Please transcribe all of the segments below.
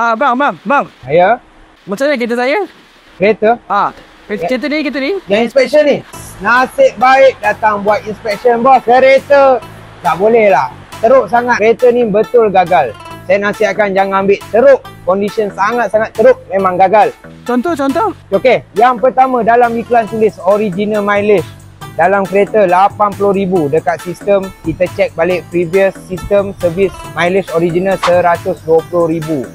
Ah, bang, bang, bang. Ya, Macam mana kereta saya? kereta. Ah, kereta, kereta ni, kereta ni. Yang inspection ni. Nasib baik datang buat inspection bos. Kereta tak boleh lah. Teruk sangat. Kereta ni betul gagal. Saya nasihatkan jangan ambil teruk. Condition sangat-sangat teruk memang gagal. Contoh, contoh. Okey, yang pertama dalam iklan tulis original mileage. Dalam kereta 80,000 dekat sistem kita check balik previous sistem servis mileage original 120,000 50,000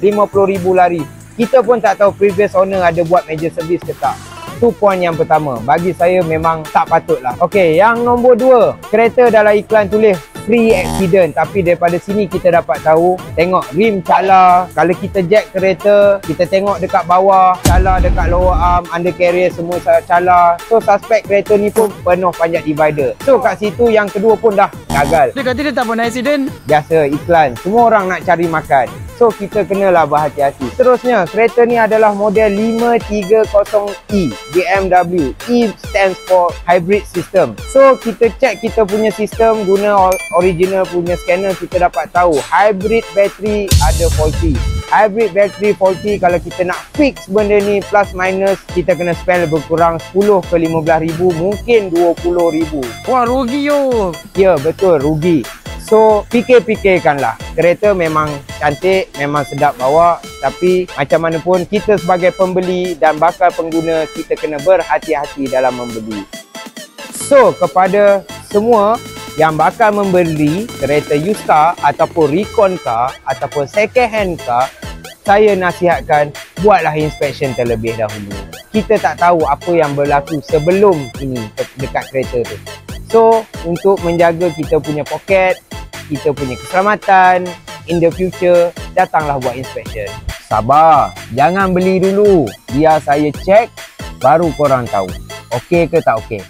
lari. Kita pun tak tahu previous owner ada buat major service ke tak. Tu poin yang pertama. Bagi saya memang tak patut lah Okey, yang nombor dua. Kereta dalam iklan tulis free accident. Tapi daripada sini kita dapat tahu tengok rim cala. Kalau kita jack kereta kita tengok dekat bawah cala dekat lower arm undercarriage semua cala. So suspect kereta ni pun penuh panjat divider. So kat situ yang kedua pun dah gagal. Dia kata dia tak pernah accident. biasa iklan. Semua orang nak cari makan. So kita kenalah berhati-hati. Seterusnya kereta ni adalah model 530E BMW E. Stands for hybrid system. So kita check kita punya sistem guna original punya scanner kita dapat tahu hybrid battery ada faulty hybrid battery faulty kalau kita nak fix benda ni plus minus kita kena spend lebih kurang 10 ke 15 ribu mungkin 20 ribu Wah, rugi yo. Ya betul rugi. So fikir-fikirkanlah. Kereta memang cantik, memang sedap bawa tapi macam mana pun kita sebagai pembeli dan bakal pengguna kita kena berhati-hati dalam membeli. So kepada semua yang bakal membeli kereta used car ataupun recon car ataupun second hand car saya nasihatkan buatlah inspection terlebih dahulu. Kita tak tahu apa yang berlaku sebelum ini dekat kereta tu. So, untuk menjaga kita punya poket, kita punya keselamatan, in the future, datanglah buat inspection. Sabar, jangan beli dulu. Biar saya check, baru korang tahu. Okey ke tak okey?